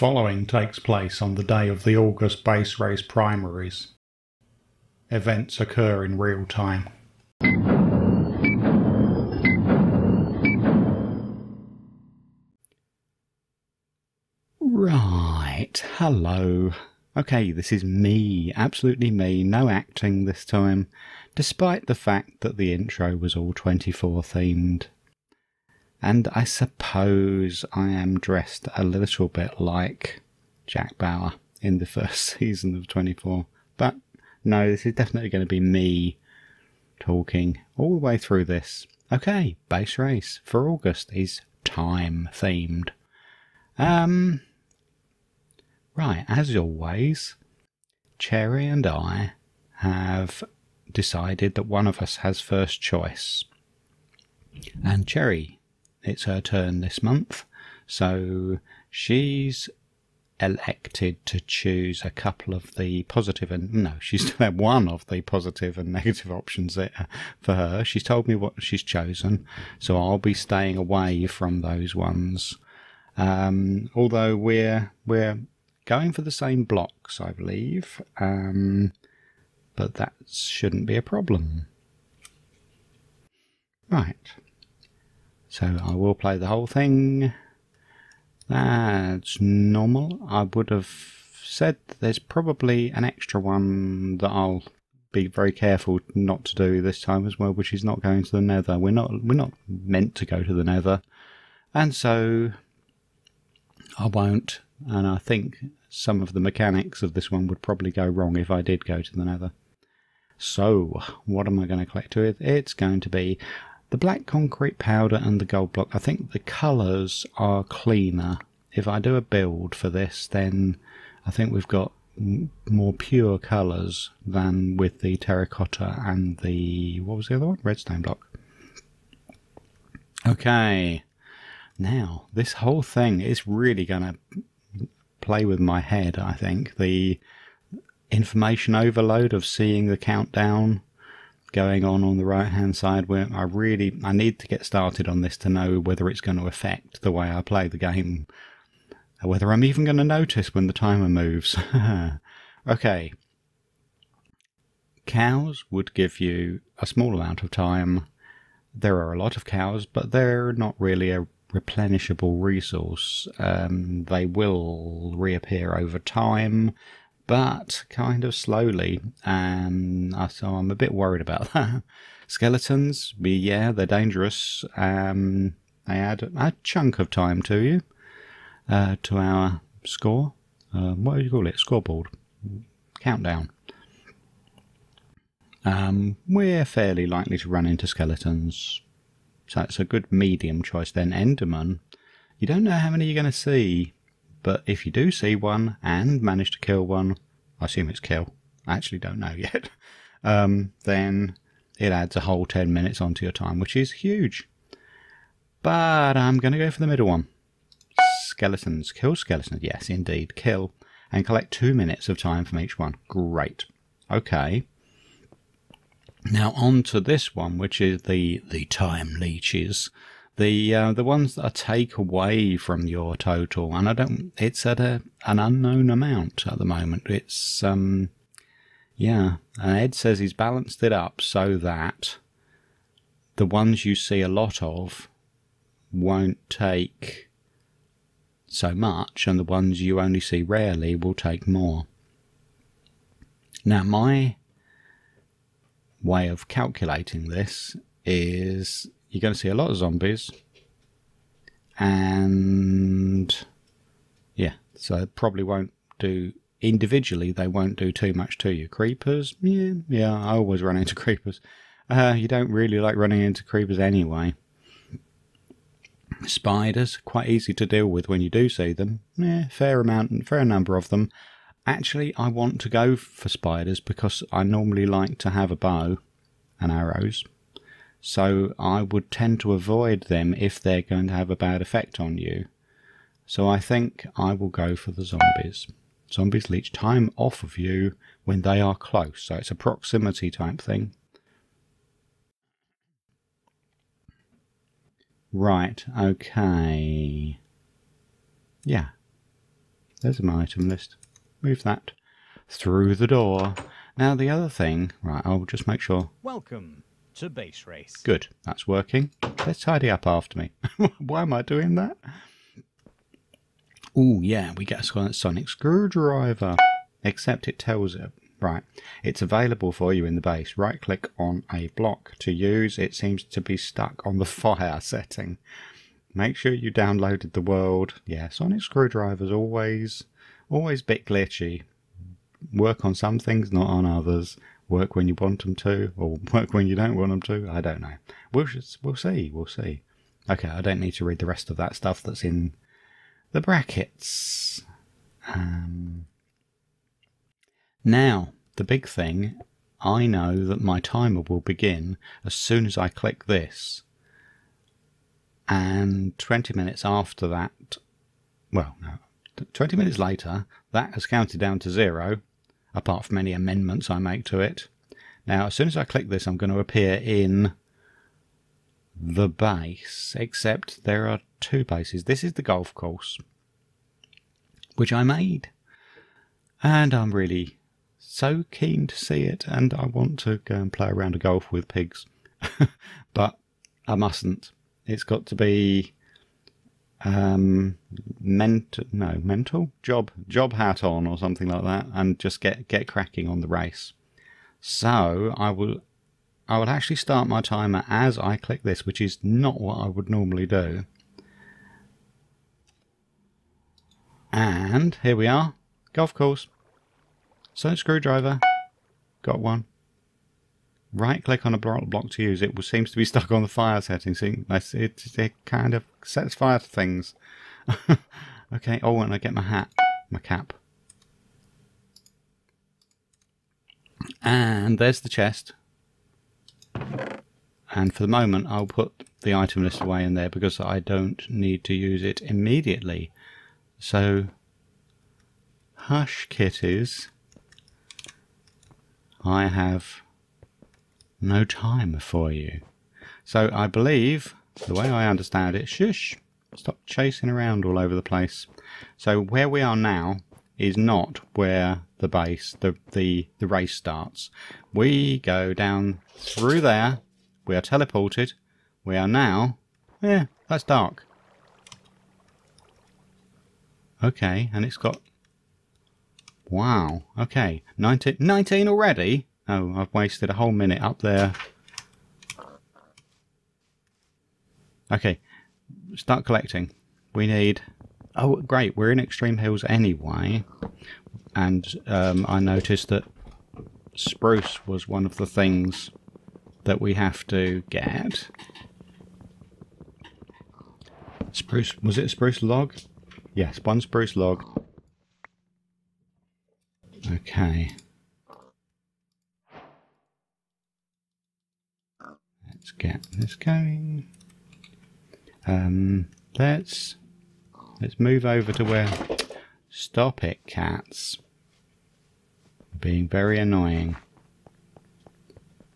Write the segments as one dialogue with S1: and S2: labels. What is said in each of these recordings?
S1: following takes place on the day of the August base race primaries. Events occur in real time.
S2: Right, hello. Okay, this is me, absolutely me, no acting this time, despite the fact that the intro was all 24 themed. And I suppose I am dressed a little bit like Jack Bauer in the first season of 24. But no, this is definitely going to be me talking all the way through this. Okay, base race for August is time themed. Um, right, as always, Cherry and I have decided that one of us has first choice. And Cherry it's her turn this month. So she's elected to choose a couple of the positive and no, she's still had one of the positive and negative options there for her. She's told me what she's chosen, so I'll be staying away from those ones. Um, although we're we're going for the same blocks, I believe, um, but that shouldn't be a problem. Right. So I will play the whole thing. That's normal. I would have said there's probably an extra one that I'll be very careful not to do this time as well, which is not going to the nether. We're not we're not meant to go to the nether. And so I won't. And I think some of the mechanics of this one would probably go wrong if I did go to the nether. So, what am I going to collect with? It's going to be the black concrete powder and the gold block, I think the colours are cleaner. If I do a build for this, then I think we've got more pure colours than with the terracotta and the, what was the other one? Redstone block. Okay, now this whole thing is really going to play with my head, I think. The information overload of seeing the countdown going on on the right hand side where I really I need to get started on this to know whether it's going to affect the way I play the game. Whether I'm even going to notice when the timer moves. Okay. Cows would give you a small amount of time. There are a lot of cows but they're not really a replenishable resource. Um, they will reappear over time but kind of slowly. And um, so I'm a bit worried about that. Skeletons, yeah, they're dangerous. Um, they add a chunk of time to you, uh, to our score. Uh, what do you call it? Scoreboard. Countdown. Um, we're fairly likely to run into skeletons. So it's a good medium choice then. Enderman. You don't know how many you're going to see. But if you do see one and manage to kill one, I assume it's kill. I actually don't know yet. Um, then it adds a whole 10 minutes onto your time, which is huge. But I'm going to go for the middle one. Skeletons. Kill skeletons. Yes, indeed. Kill. And collect two minutes of time from each one. Great. Okay. Now on to this one, which is the, the time leeches the uh, the ones that I take away from your total, and I don't. It's at a an unknown amount at the moment. It's um, yeah. And Ed says he's balanced it up so that the ones you see a lot of won't take so much, and the ones you only see rarely will take more. Now, my way of calculating this is you're going to see a lot of zombies. And yeah, so probably won't do individually, they won't do too much to you. Creepers, yeah, yeah, I always run into creepers. Uh, you don't really like running into creepers anyway. Spiders, quite easy to deal with when you do see them. Yeah, fair amount, fair number of them. Actually, I want to go for spiders because I normally like to have a bow and arrows so I would tend to avoid them if they're going to have a bad effect on you. So I think I will go for the zombies. Zombies leech time off of you when they are close, so it's a proximity type thing. Right, okay. Yeah. there's my item list. Move that through the door. Now the other thing, right, I'll just make sure.
S3: Welcome to Base Race.
S2: Good, that's working. Let's tidy up after me. Why am I doing that? Oh, yeah, we get a sonic screwdriver. Except it tells it, right, it's available for you in the base. Right click on a block to use. It seems to be stuck on the fire setting. Make sure you downloaded the world. Yeah, sonic screwdriver's always, always bit glitchy. Work on some things, not on others. Work when you want them to, or work when you don't want them to. I don't know. We'll, just, we'll see, we'll see. Okay, I don't need to read the rest of that stuff that's in the brackets. Um, now, the big thing, I know that my timer will begin as soon as I click this. And 20 minutes after that, well, no, 20 minutes later, that has counted down to zero, apart from any amendments I make to it. Now, as soon as I click this, I'm going to appear in the base, except there are two bases. This is the golf course, which I made. And I'm really so keen to see it, and I want to go and play around a golf with pigs. but I mustn't. It's got to be um ment no mental job job hat on or something like that and just get get cracking on the race so i will I will actually start my timer as I click this, which is not what I would normally do. And here we are, golf course. So screwdriver, got one. Right click on a block to use. It seems to be stuck on the fire setting. See, it, it kind of sets fire to things. okay, oh, and I get my hat, my cap. And there's the chest and for the moment I'll put the item list away in there because I don't need to use it immediately. So, hush kitties, I have no time for you. So I believe, the way I understand it, shush, stop chasing around all over the place. So where we are now is not where the base, the, the, the race starts. We go down through there. We are teleported. We are now... Yeah, that's dark. Okay, and it's got... Wow, okay. 19, 19 already? Oh, I've wasted a whole minute up there. Okay, start collecting. We need Oh, great. We're in Extreme Hills anyway. And um, I noticed that spruce was one of the things that we have to get. Spruce, was it a spruce log? Yes, one spruce log. Okay. Let's get this going. Um, let's Let's move over to where... Stop it, cats. Being very annoying.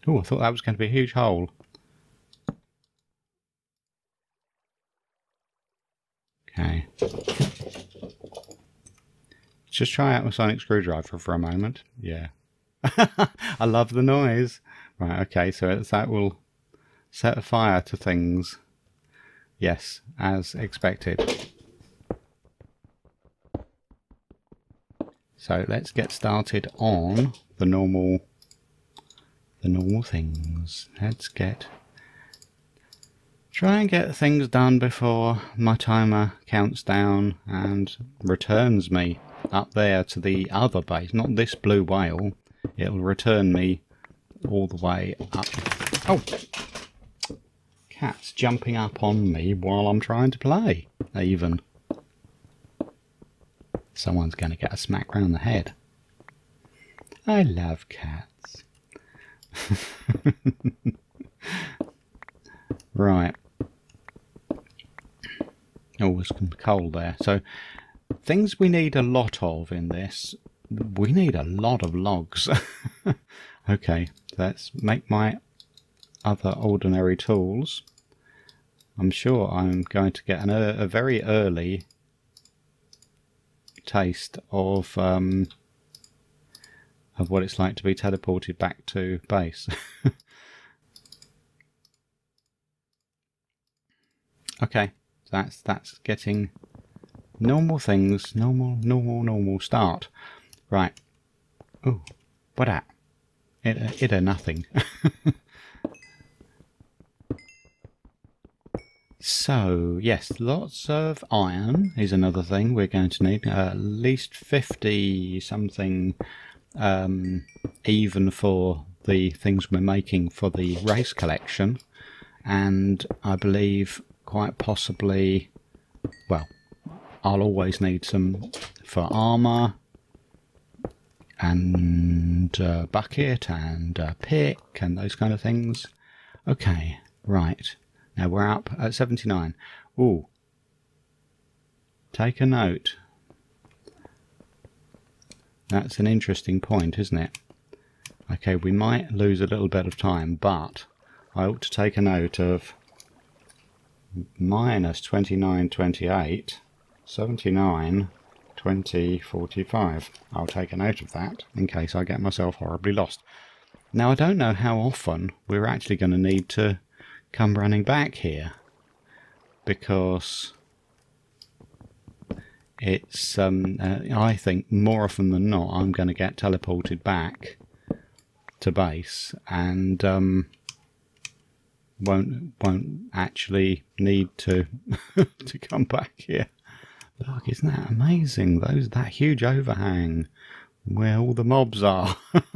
S2: Oh, I thought that was going to be a huge hole. Okay. Let's just try out my sonic screwdriver for a moment. Yeah. I love the noise. Right, okay, so that will set a fire to things. Yes, as expected. So let's get started on the normal the normal things. Let's get try and get things done before my timer counts down and returns me up there to the other base. Not this blue whale. It'll return me all the way up. Oh! Cat's jumping up on me while I'm trying to play, even someone's going to get a smack round the head. I love cats. right. Oh, it's cold there. So, things we need a lot of in this. We need a lot of logs. okay, let's make my other ordinary tools. I'm sure I'm going to get an, a very early taste of um, of what it's like to be teleported back to base. okay, that's that's getting normal things, normal, normal, normal start. Right. Oh, what at? It it a nothing. So, yes, lots of iron is another thing we're going to need. At least 50 something um, even for the things we're making for the race collection. And I believe quite possibly, well, I'll always need some for armour and uh, bucket and uh, pick and those kind of things. Okay, right. Now we're up at 79. Ooh. Take a note. That's an interesting point, isn't it? Okay, we might lose a little bit of time, but I ought to take a note of minus 29, 28, 79, 20, 45. I'll take a note of that in case I get myself horribly lost. Now, I don't know how often we're actually going to need to come running back here because it's um, uh, I think more often than not I'm going to get teleported back to base and um, won't won't actually need to to come back here. Look, isn't that amazing? Those that huge overhang where all the mobs are.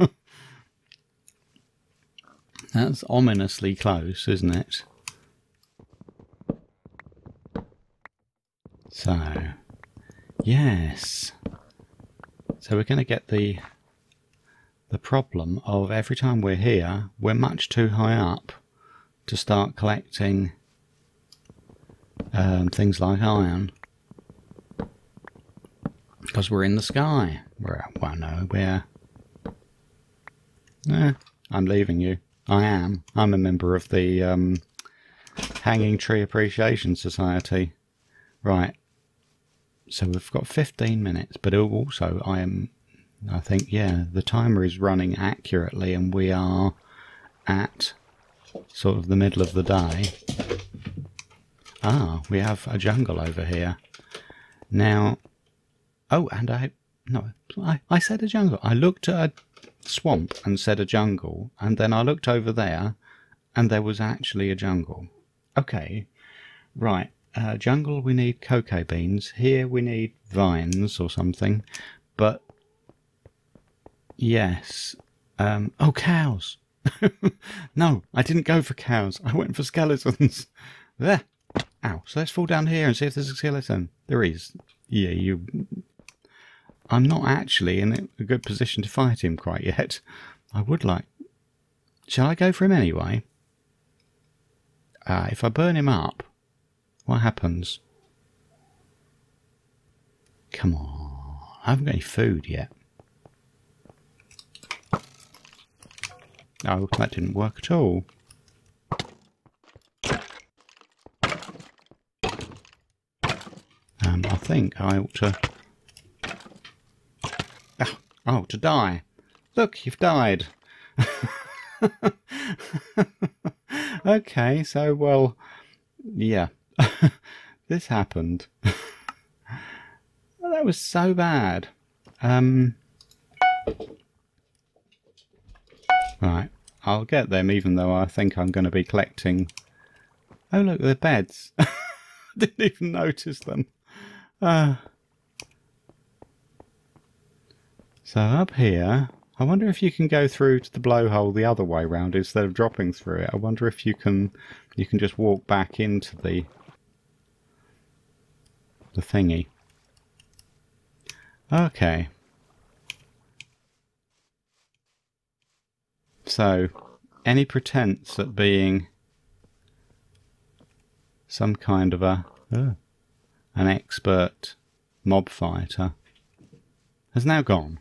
S2: That's ominously close, isn't it? So, yes. So we're going to get the the problem of every time we're here, we're much too high up to start collecting um, things like iron because we're in the sky. We're well, no, we're. Eh, I'm leaving you. I am. I'm a member of the um, Hanging Tree Appreciation Society. Right. So we've got 15 minutes, but also I am, I think, yeah, the timer is running accurately and we are at sort of the middle of the day. Ah, we have a jungle over here. Now, oh, and I, no, I, I said a jungle. I looked at a swamp and said a jungle, and then I looked over there and there was actually a jungle. Okay, right. Uh, jungle, we need cocoa beans. Here we need vines or something. But yes. Um, oh, cows. no, I didn't go for cows. I went for skeletons. there. Ow. So let's fall down here and see if there's a skeleton. There is. Yeah, you I'm not actually in a good position to fight him quite yet. I would like... Shall I go for him anyway? Uh, if I burn him up, what happens? Come on. I haven't got any food yet. Oh, that didn't work at all. Um, I think I ought to Oh, to die. Look, you've died. okay, so, well, yeah. this happened. well, that was so bad. Um, right, I'll get them even though I think I'm going to be collecting... Oh, look, they're beds. Didn't even notice them. Uh, So up here, I wonder if you can go through to the blowhole the other way round instead of dropping through it. I wonder if you can you can just walk back into the the thingy. Okay. So, any pretense at being some kind of a uh, an expert mob fighter has now gone.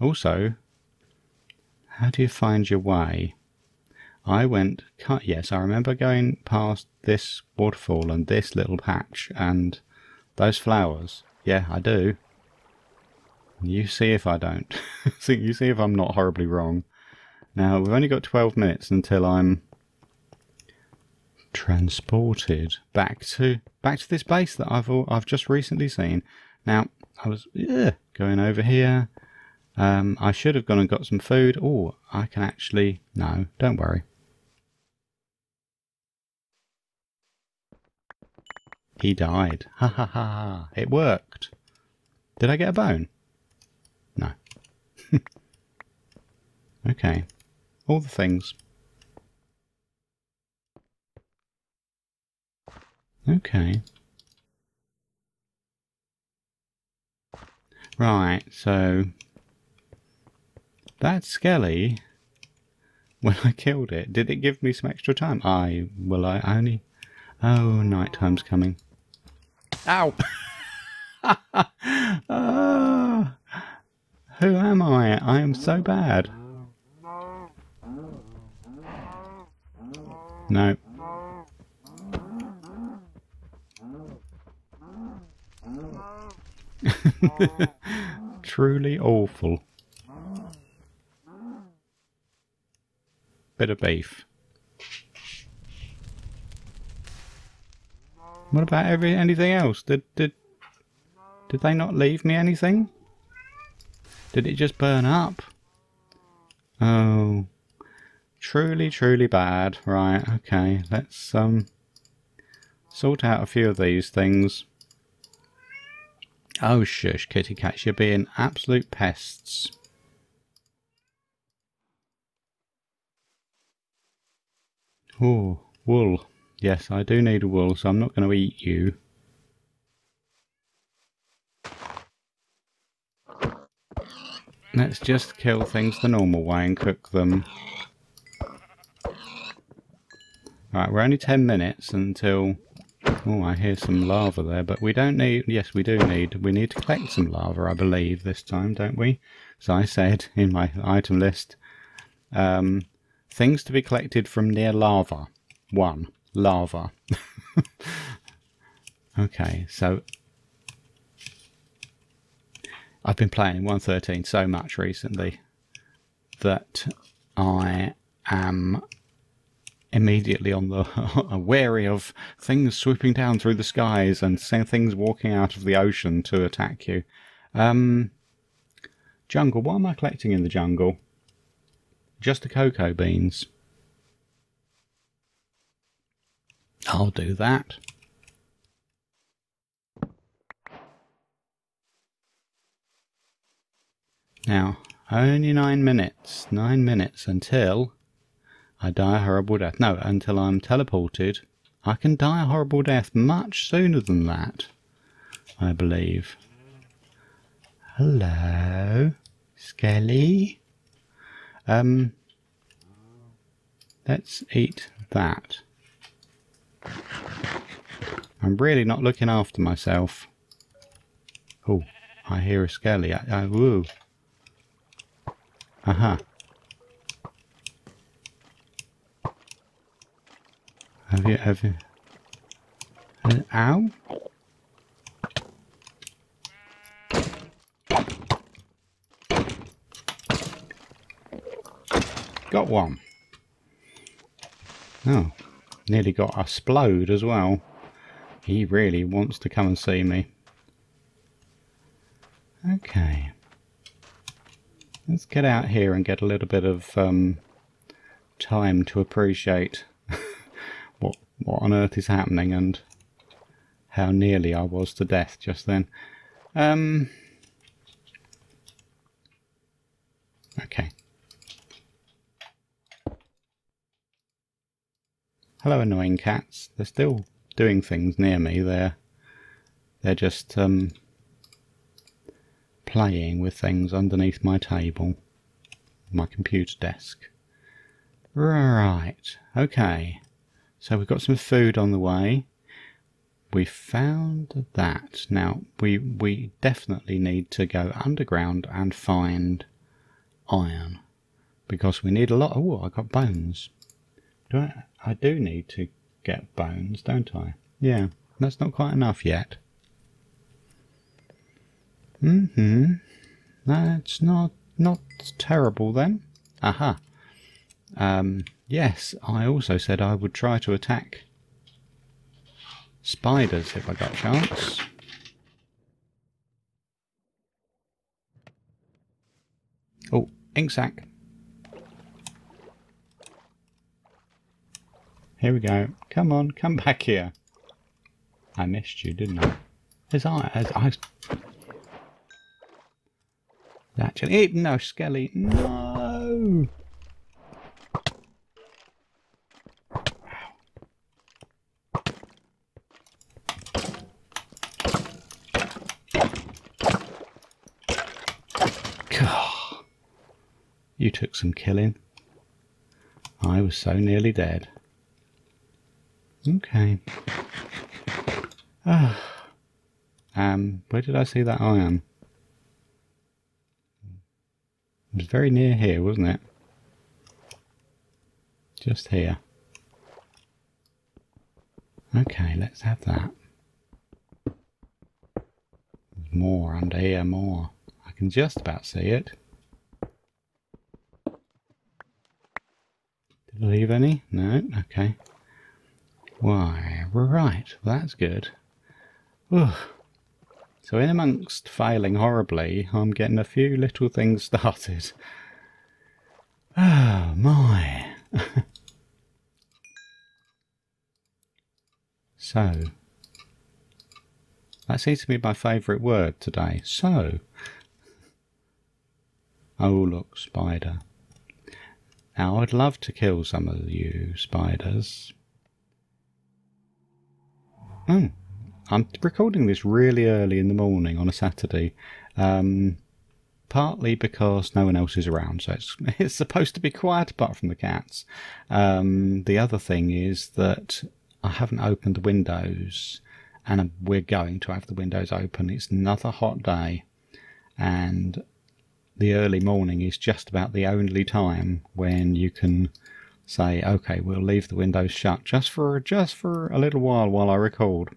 S2: Also, how do you find your way? I went, cut yes, I remember going past this waterfall and this little patch and Those flowers. Yeah, I do. You see if I don't. you see if I'm not horribly wrong. Now, we've only got 12 minutes until I'm transported back to back to this base that I've I've just recently seen. Now, I was going over here. Um, I should have gone and got some food. Oh, I can actually no, don't worry. He died. Ha ha ha. It worked. Did I get a bone? No. okay. All the things. Okay. Right, so that skelly, when I killed it, did it give me some extra time? I will I only Oh, night time's coming. Ow! uh, who am I? I am so bad. No. Truly awful. Bit of beef. What about every anything else? Did did did they not leave me anything? Did it just burn up? Oh, truly, truly bad. Right, okay. Let's um sort out a few of these things. Oh, shush, kitty cats, you're being absolute pests. Oh, wool. Yes, I do need a wool, so I'm not going to eat you. Let's just kill things the normal way and cook them. Right, we're only 10 minutes until... Oh, I hear some lava there, but we don't need... Yes, we do need... We need to collect some lava, I believe, this time, don't we? So I said in my item list, um, things to be collected from near lava. One lava. okay, so I've been playing 113 so much recently that I am immediately on the wary of things swooping down through the skies and things walking out of the ocean to attack you. Um, jungle, what am I collecting in the jungle? Just the cocoa beans. I'll do that. Now, only nine minutes. Nine minutes until I die a horrible death. No, until I'm teleported. I can die a horrible death much sooner than that, I believe. Hello, Skelly. Um, let's eat that. I'm really not looking after myself. Oh, I hear a skelly. I, I, woo. Aha. Have you, have you... Uh, ow? Got one. Oh, Nearly got a splode as well. He really wants to come and see me. Okay. Let's get out here and get a little bit of um, time to appreciate what, what on earth is happening and how nearly I was to death just then. Um, okay. Hello, annoying cats. They're still doing things near me. They're they're just um, playing with things underneath my table, my computer desk. Right. Okay. So we've got some food on the way. We found that. Now we we definitely need to go underground and find iron because we need a lot. Oh, I got bones. Do I? I do need to get bones, don't I? Yeah, that's not quite enough yet. Mm-hmm. That's not not terrible then. Aha. Um, yes, I also said I would try to attack spiders if I got a chance. Oh, ink sac. Here we go. Come on, come back here. I missed you, didn't I? His eye, his eyes. Actually, no, Skelly, no! You took some killing. I was so nearly dead. Okay. Ah. Um, where did I see that iron? It was very near here, wasn't it? Just here. Okay, let's have that. More under here, more. I can just about see it. Did I leave any? No? Okay. Why, right, that's good. Ugh. So in amongst failing horribly, I'm getting a few little things started. Oh my. so. That seems to be my favourite word today. So. Oh look, spider. Now I'd love to kill some of you spiders. Oh, I'm recording this really early in the morning on a Saturday, um, partly because no one else is around, so it's it's supposed to be quiet apart from the cats. Um, the other thing is that I haven't opened the windows, and we're going to have the windows open. It's another hot day, and the early morning is just about the only time when you can say, "Okay, we'll leave the windows shut just for just for a little while while I record."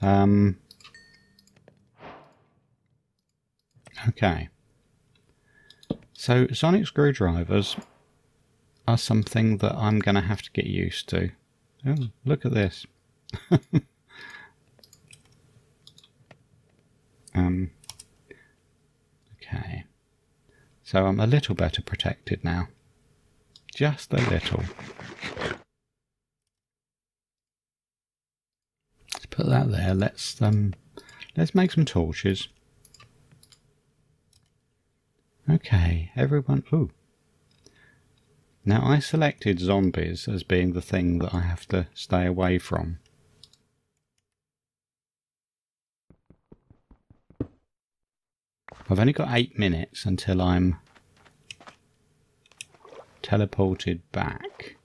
S2: Um, okay. So sonic screwdrivers are something that I'm going to have to get used to. Oh, look at this. um, okay. So I'm a little better protected now. Just a little. Let's put that there. Let's um, let's make some torches. Okay, everyone. Ooh. Now I selected zombies as being the thing that I have to stay away from. I've only got eight minutes until I'm teleported back.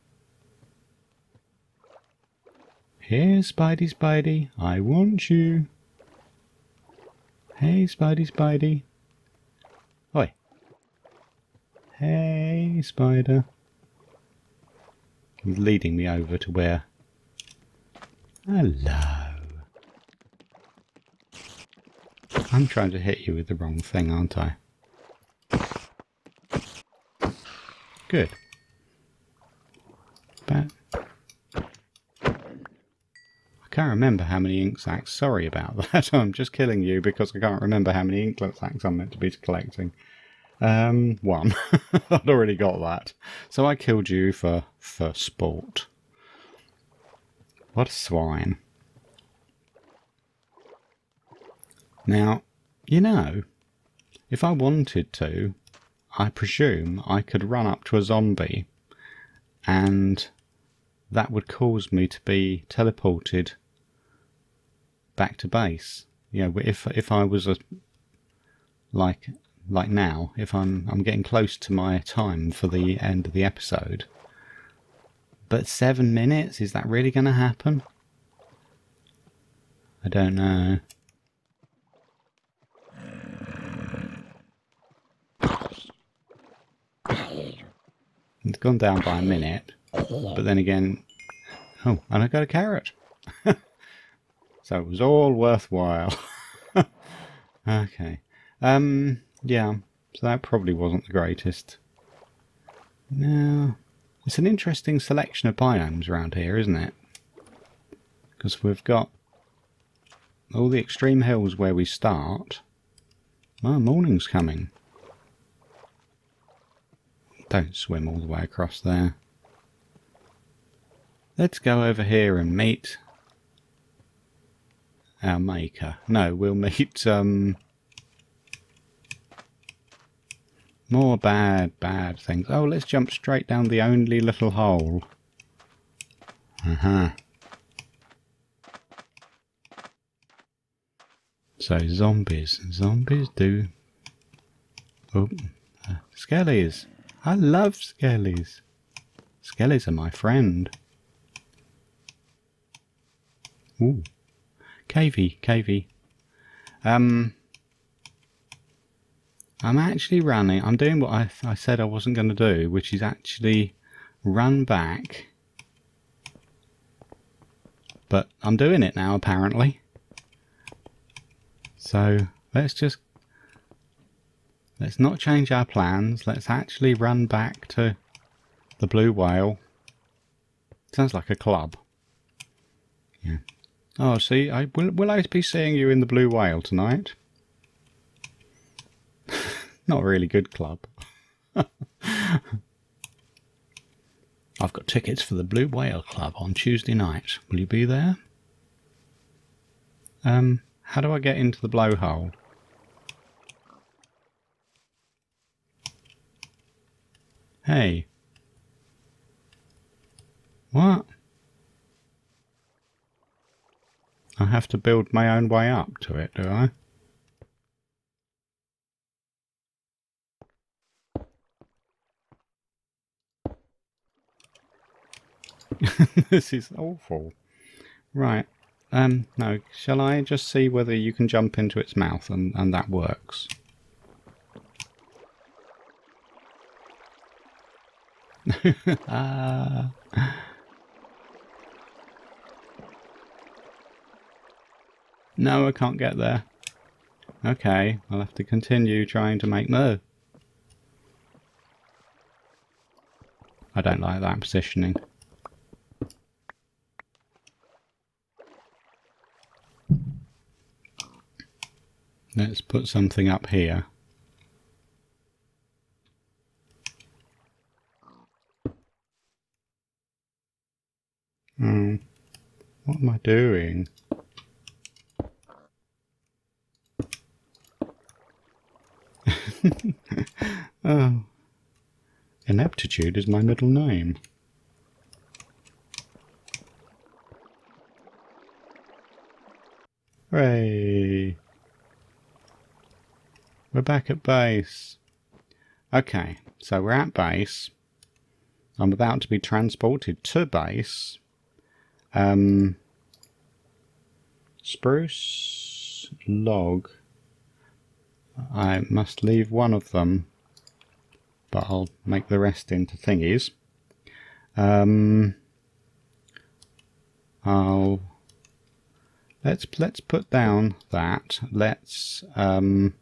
S2: Here, Spidey, Spidey, I want you. Hey, Spidey, Spidey. Oi. Hey, Spider. He's leading me over to where... Hello. I'm trying to hit you with the wrong thing, aren't I? Good. But can't remember how many ink sacs. Sorry about that. I'm just killing you because I can't remember how many ink sacs I'm meant to be collecting. Um, one. I'd already got that. So I killed you for, for sport. What a swine. Now, you know, if I wanted to, I presume I could run up to a zombie and that would cause me to be teleported back to base. You know, if if I was a like like now, if I'm I'm getting close to my time for the end of the episode. But seven minutes, is that really going to happen? I don't know. It's gone down by a minute, but then again, oh, and I got a carrot. So it was all worthwhile. okay. Um, yeah, so that probably wasn't the greatest. No, it's an interesting selection of biomes around here, isn't it? Because we've got all the extreme hills where we start. Oh, morning's coming. Don't swim all the way across there. Let's go over here and meet our maker. No, we'll meet um, more bad, bad things. Oh, let's jump straight down the only little hole. Uh-huh. So zombies. Zombies do... Oh, uh, skellies. I love skellies. Skellies are my friend. Ooh. Cavey, cavey. Um, I'm actually running. I'm doing what I, I said I wasn't going to do, which is actually run back. But I'm doing it now, apparently. So let's just let's not change our plans. Let's actually run back to the blue whale. Sounds like a club. Yeah. Oh, see, I will. Will I be seeing you in the blue whale tonight? not a really good club. I've got tickets for the Blue Whale Club on Tuesday night. Will you be there? Um, how do I get into the blowhole? Hey. What? I have to build my own way up to it, do I? this is awful. Right. Um, no, shall I just see whether you can jump into its mouth and, and that works? No, I can't get there. Okay, I'll have to continue trying to make move. I don't like that positioning. Let's put something up here. Hmm. What am I doing? oh. Ineptitude is my middle name. Hooray! We're back at base. Okay, so we're at base. I'm about to be transported to base. Um, spruce log. I must leave one of them, but I'll make the rest into thingies. Um, I'll let's let's put down that. Let's um,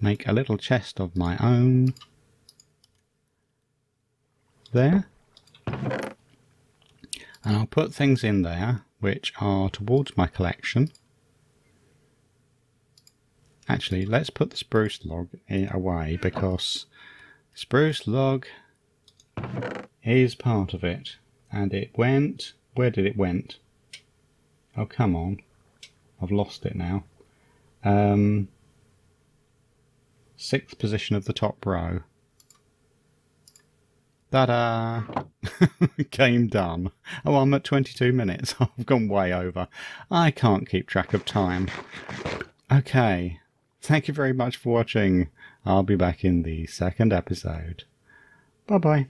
S2: make a little chest of my own there and I'll put things in there which are towards my collection. Actually let's put the spruce log away because spruce log is part of it. And it went where did it went? Oh come on. I've lost it now. Um, sixth position of the top row. Ta-da! Game done. Oh, I'm at 22 minutes. I've gone way over. I can't keep track of time. Okay. Thank you very much for watching. I'll be back in the second episode. Bye-bye.